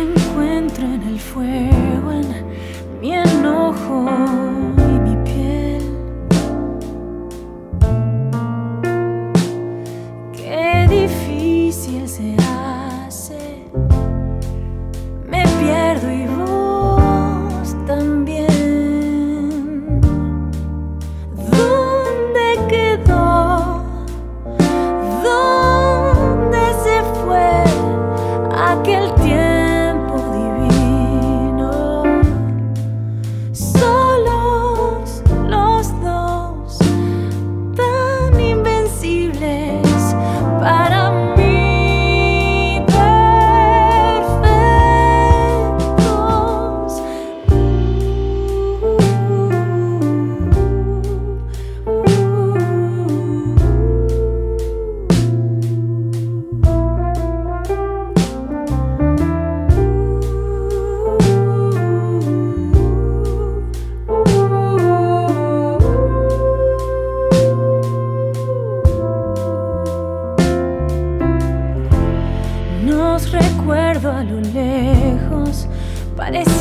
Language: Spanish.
se encuentra en el fuego, en mi enojo. it's